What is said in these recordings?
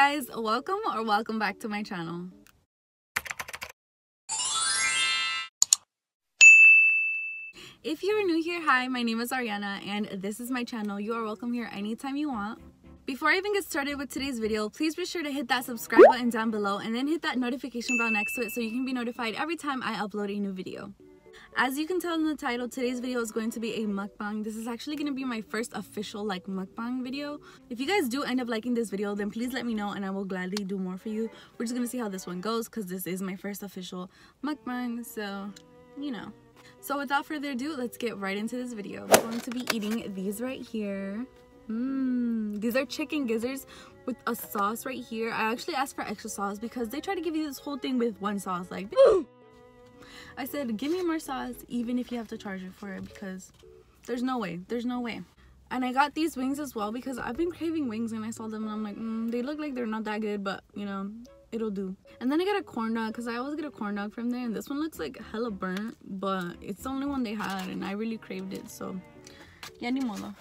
guys, welcome or welcome back to my channel. If you're new here, hi, my name is Ariana and this is my channel. You are welcome here anytime you want. Before I even get started with today's video, please be sure to hit that subscribe button down below and then hit that notification bell next to it so you can be notified every time I upload a new video. As you can tell in the title, today's video is going to be a mukbang. This is actually going to be my first official like mukbang video. If you guys do end up liking this video, then please let me know and I will gladly do more for you. We're just going to see how this one goes because this is my first official mukbang. So, you know. So without further ado, let's get right into this video. We're going to be eating these right here. Mmm, these are chicken gizzards with a sauce right here. I actually asked for extra sauce because they try to give you this whole thing with one sauce. Like, I said, give me more sauce even if you have to charge it for it because there's no way. There's no way. And I got these wings as well because I've been craving wings and I saw them and I'm like, mm, they look like they're not that good, but you know, it'll do. And then I got a corn dog because I always get a corn dog from there. And this one looks like hella burnt, but it's the only one they had and I really craved it. So, yeah, ni modo.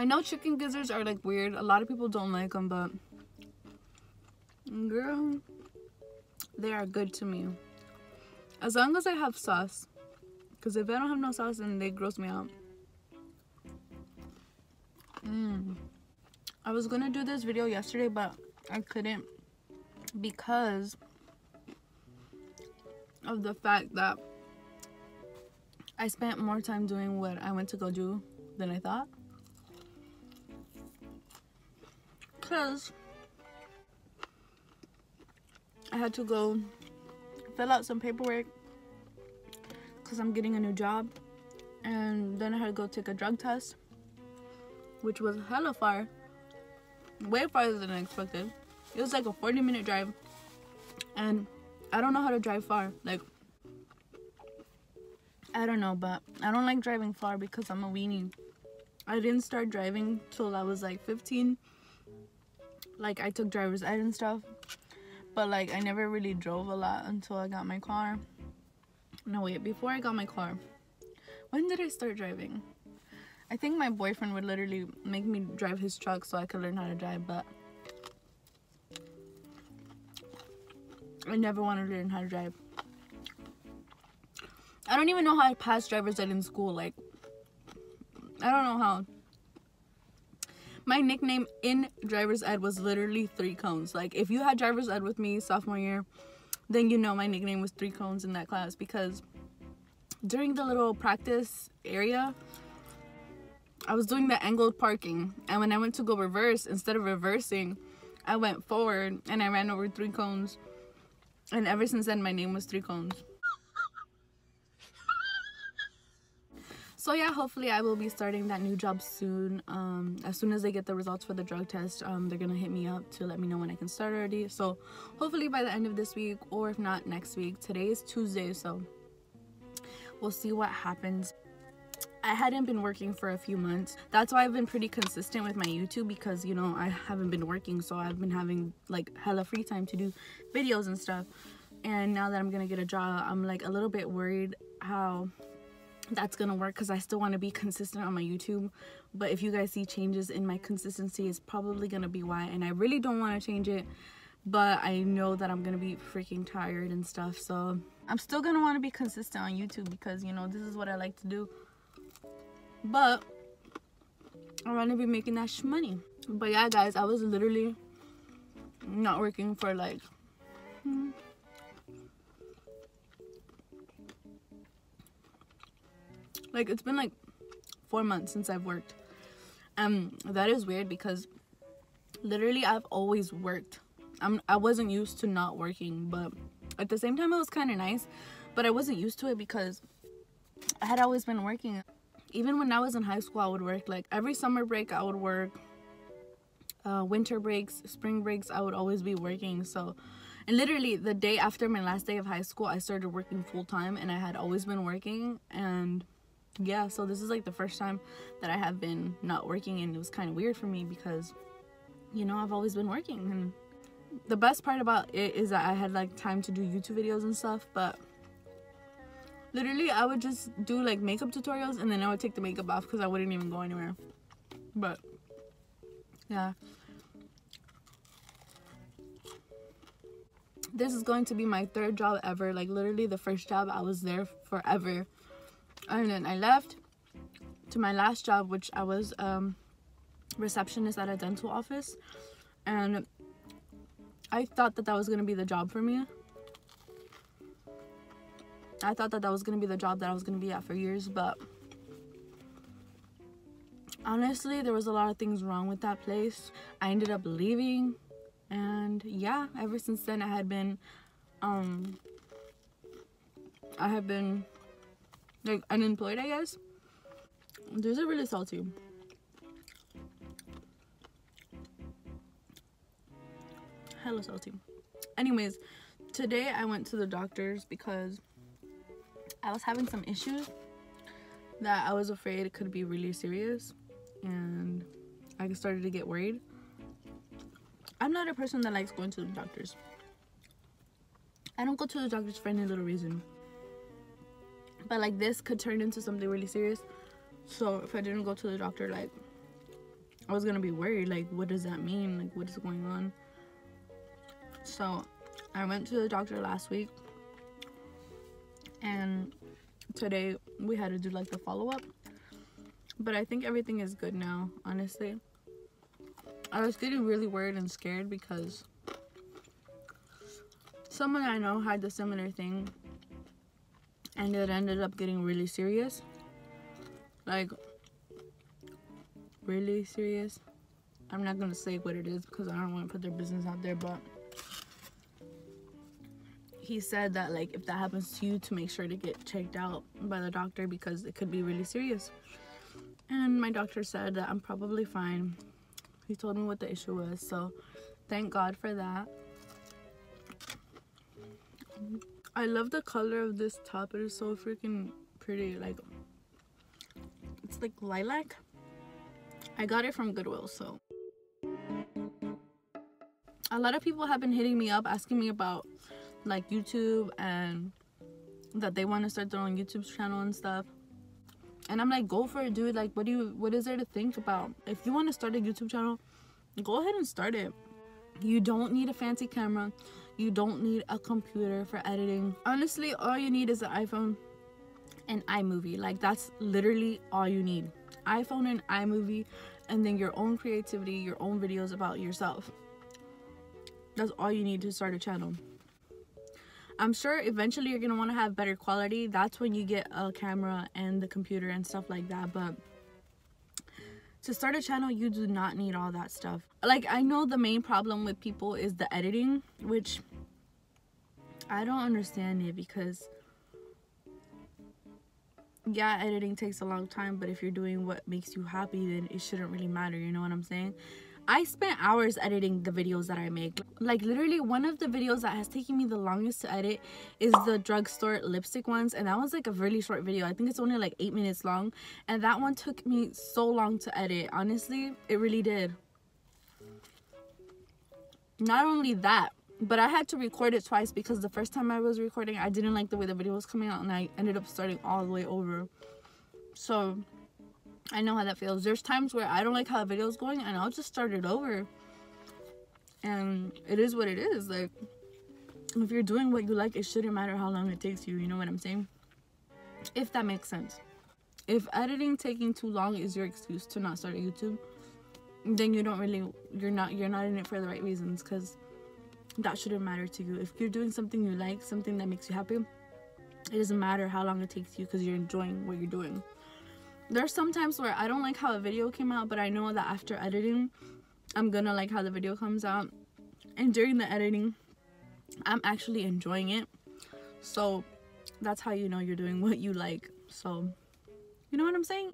I know chicken gizzards are like weird. A lot of people don't like them, but girl, they are good to me. As long as I have sauce. Because if I don't have no sauce, then they gross me out. Mm. I was going to do this video yesterday, but I couldn't because of the fact that I spent more time doing what I went to go do than I thought. Because I had to go fill out some paperwork because I'm getting a new job. And then I had to go take a drug test, which was hella far. Way farther than I expected. It was like a 40 minute drive. And I don't know how to drive far. Like, I don't know, but I don't like driving far because I'm a weenie. I didn't start driving till I was like 15. Like, I took driver's ed and stuff. But, like, I never really drove a lot until I got my car. No, wait, before I got my car. When did I start driving? I think my boyfriend would literally make me drive his truck so I could learn how to drive, but I never wanted to learn how to drive. I don't even know how I passed driver's ed in school. Like, I don't know how. My nickname in driver's ed was literally three cones. Like, if you had driver's ed with me sophomore year, then you know my nickname was three cones in that class because during the little practice area, I was doing the angled parking. And when I went to go reverse, instead of reversing, I went forward and I ran over three cones. And ever since then, my name was Three Cones. So yeah, hopefully I will be starting that new job soon. Um, as soon as they get the results for the drug test, um, they're gonna hit me up to let me know when I can start already. So hopefully by the end of this week, or if not next week. Today is Tuesday, so we'll see what happens. I hadn't been working for a few months. That's why I've been pretty consistent with my YouTube because, you know, I haven't been working. So I've been having like hella free time to do videos and stuff. And now that I'm going to get a job, I'm like a little bit worried how that's to work because I still want to be consistent on my YouTube. But if you guys see changes in my consistency, it's probably to be why. And I really don't want to change it. But I know that I'm to be freaking tired and stuff. So I'm still to want to be consistent on YouTube because, you know, this is what I like to do. But I want to be making that money. But yeah, guys, I was literally not working for like hmm, like it's been like four months since I've worked. Um, that is weird because literally I've always worked. I'm I wasn't used to not working, but at the same time it was kind of nice, but I wasn't used to it because I had always been working even when I was in high school, I would work like every summer break, I would work. Uh, winter breaks, spring breaks, I would always be working. So, and literally the day after my last day of high school, I started working full time and I had always been working. And yeah, so this is like the first time that I have been not working, and it was kind of weird for me because, you know, I've always been working and the best part about it is that I had like time to do YouTube videos and stuff, but literally I would just do like makeup tutorials and then I would take the makeup off because I wouldn't even go anywhere. But yeah. This is going to be my third job ever. Like literally the first job I was there forever. And then I left to my last job which I was um receptionist at a dental office and I thought that that was going to be the job for me. I thought that that was going to be the job that I was going to be at for years, but honestly, there was a lot of things wrong with that place. I ended up leaving, and yeah, ever since then, I had been, um, I have been like unemployed, I guess. These are really salty. hella salty. Anyways, today I went to the doctor's because I was having some issues that I was afraid it could be really serious and I started to get worried. I'm not a person that likes going to the doctors. I don't go to the doctors for any little reason. But like this could turn into something really serious. So if I didn't go to the doctor, like I was gonna be worried. Like what does that mean? Like what is going on? So I went to the doctor last week and today we had to do like the follow-up but I think everything is good now honestly I was getting really worried and scared because someone I know had the similar thing and it ended up getting really serious. Like really serious? I'm not gonna say what it is because I don't want to put their business out there but he said that like if that happens to you to make sure to get checked out by the doctor because it could be really serious. And my doctor said that i'm probably fine. He told me what the issue was so thank god for that i love the color of this top it is so freaking pretty like it's like lilac i got it from goodwill so a lot of people have been hitting me up asking me about like YouTube and that they want to start their own YouTube channel and stuff. And I'm like, go for it, dude. Like, what do you, what is there to think about? If you want to start a YouTube channel, go ahead and start it. You don't need a fancy camera. You don't need a computer for editing. Honestly, all you need is an iPhone and iMovie. Like, that's literally all you need. iPhone and iMovie, and then your own creativity, your own videos about yourself. That's all you need to start a channel. I'm sure eventually you're going to want to have better quality. That's when you get a camera and the computer and stuff like that. But to start a channel, you do not need all that stuff. Like, I know the main problem with people is the editing, which I don't understand it because yeah editing takes a long time but if you're doing what makes you happy then it shouldn't really matter you know what i'm saying I spent hours editing the videos that I make. Like literally one of the videos that has taken me the longest to edit is the drugstore lipstick ones and that was like a really short video. I think it's only like 8 minutes long and that one took me so long to edit. Honestly, it really did. Not only that, but I had to record it twice because the first time I was recording I didn't like the way the video was coming out and I ended up starting all the way over. So I know how that feels. There's times where I don't like how a video is going and I'll just start it over. And it is what it is. Like, if you're doing what you like, it shouldn't matter how long it takes you. You know what I'm saying? If that makes sense. If editing taking too long is your excuse to not start a YouTube, then you don't really, you're not, you're not in it for the right reasons because that shouldn't matter to you. If you're doing something you like, something that makes you happy, it doesn't matter how long it takes you because you're enjoying what you're doing there are some times where I don't like how a video came out, but I know that after editing, I'm gonna like how the video comes out. And during the editing, I'm actually enjoying it. So that's how you know you're doing what you like. So, you know what I'm saying?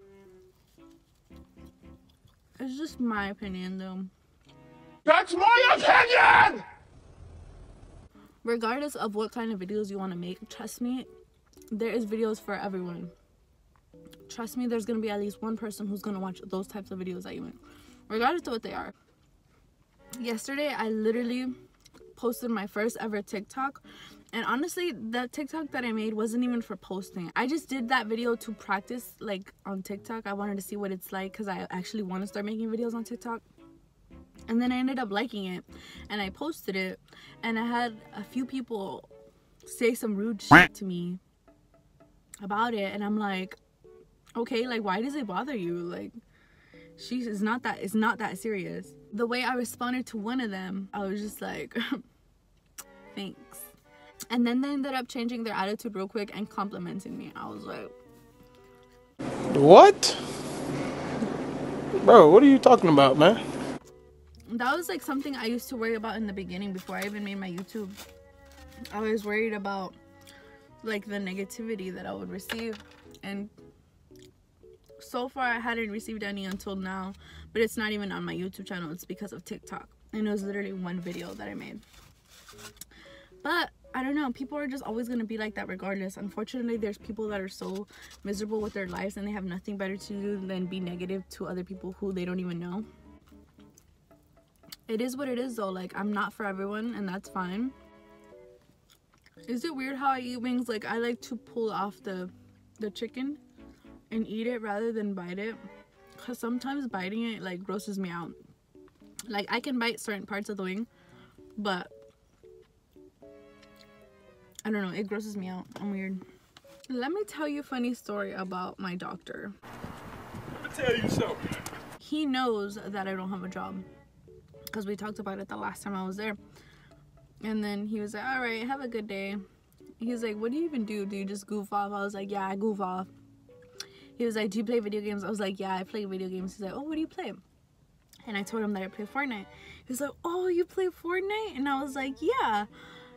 It's just my opinion though. That's my opinion! Regardless of what kind of videos you want to make, trust me, there is videos for everyone trust me there's gonna be at least one person who's gonna watch those types of videos that you make regardless of what they are yesterday i literally posted my first ever TikTok. And honestly, the TikTok that I made wasn't even for posting. I just did that video to practice like on TikTok. I wanted to see what it's like because I actually want to start making videos on TikTok. And then I ended up liking it and I posted it and I had a few people say some rude shit to me about it and I'm like, okay, like why does it bother you? Like she is not that it's not that serious. The way I responded to one of them, I was just like thanks. And then they ended up changing their attitude real quick and complimenting me. I was like What? Bro, what are you talking about, man? That was like something I used to worry about in the beginning before I even made my YouTube. I was worried about like the negativity that I would receive. And so far I hadn't received any until now but it's not even on my YouTube channel. It's because of TikTok. And it was literally one video that I made. But I don't know. People are just always gonna be like that regardless. Unfortunately there's people that are so miserable with their lives and they have nothing better to do than be negative to other people who they don't even know it is what it is though like I'm not for everyone and that's fine is it weird how I eat wings? Like I like to pull off the the chicken and eat it rather than bite it. Cause sometimes biting it like grosses me out. Like I can bite certain parts of the wing, but I don't know, it grosses me out. I'm weird. Let me tell you a funny story about my doctor. Let me tell you something. He knows that I don't have a job. Because we talked about it the last time I was there. And then he was like, all right, have a good day. He's like, what do you even do? Do you just goof off? I was like, yeah, I goof off. He was like, do you play video games? I was like, yeah, I play video games. He's like, oh, what do you play? And I told him that I play Fortnite. He was like, oh, you play Fortnite? And I was like, yeah.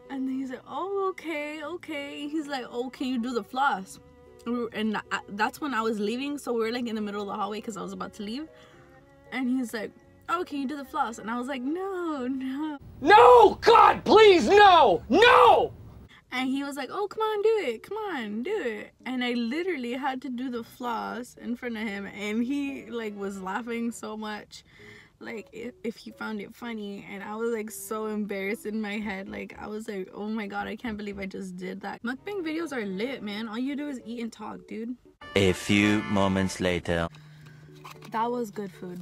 And then he's like, oh, okay, okay. He's like, oh, can you do the floss? And that's when I was leaving. So we were like in the middle of the hallway because I was about to leave. And he's like, oh, can you do the floss? And I was like, no, no. No! God, please, no! No! And he was like, oh, come on, do it. Come on, do it. And I literally had to do the floss in front of him. And he, like, was laughing so much. Like, if, if he found it funny. And I was, like, so embarrassed in my head. Like, I was like, oh my god, I can't believe I just did that. Mukbang videos are lit, man. All you do is eat and talk, dude. A few moments later. That was good food.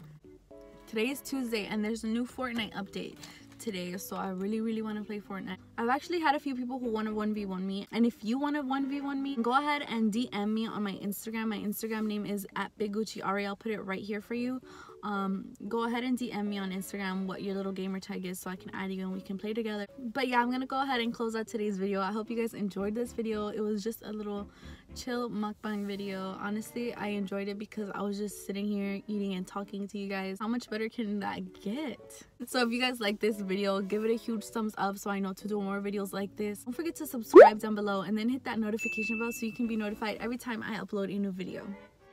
Today is Tuesday and there's a new Fortnite update today so I really really want to play Fortnite. I've actually had a few people who want to 1v1 me and if you want to 1v1 me go ahead and DM me on my Instagram. My Instagram name is at Big Gucci Ari. I'll put it right here for you. Um, go ahead and DM me on Instagram what your little gamer tag is so I can add you and we can play together. But yeah, I'm gonna go ahead and close out today's video. I hope you guys enjoyed this video. It was just a little chill mukbang video. Honestly i enjoyed it because i was just sitting here eating and talking to you guys. How much better can that get? So if you guys like this video give it a huge thumbs up so i know to do more videos like this. Don't forget to subscribe down below and then hit that notification bell so you can be notified every time i upload a new video.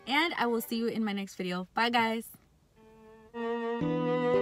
And i will see you in my next video. Bye guys Música